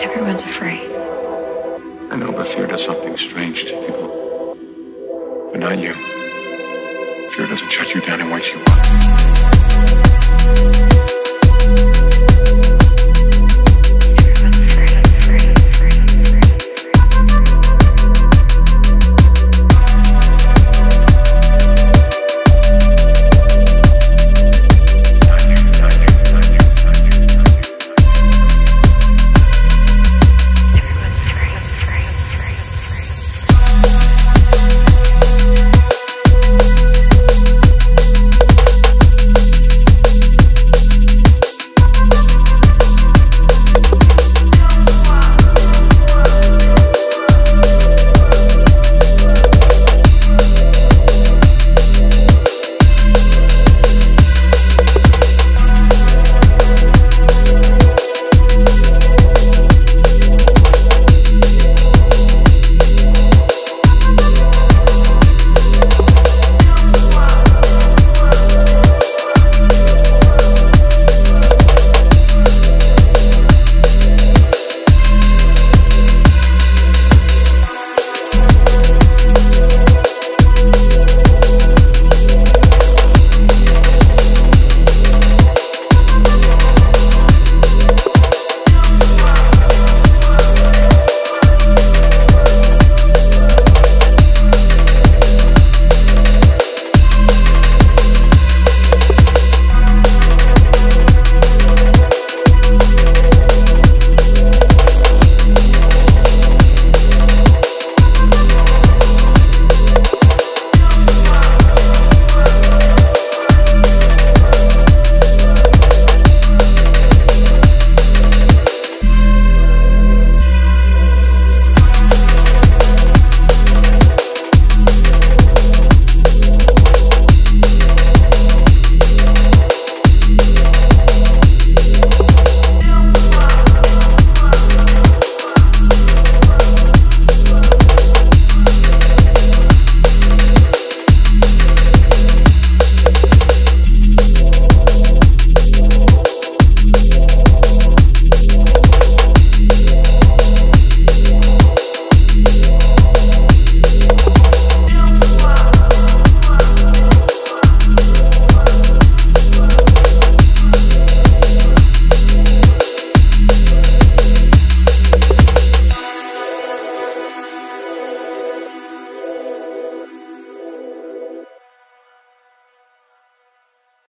Everyone's afraid. I know, but fear does something strange to people. But not you. Fear doesn't shut you down and wakes you up.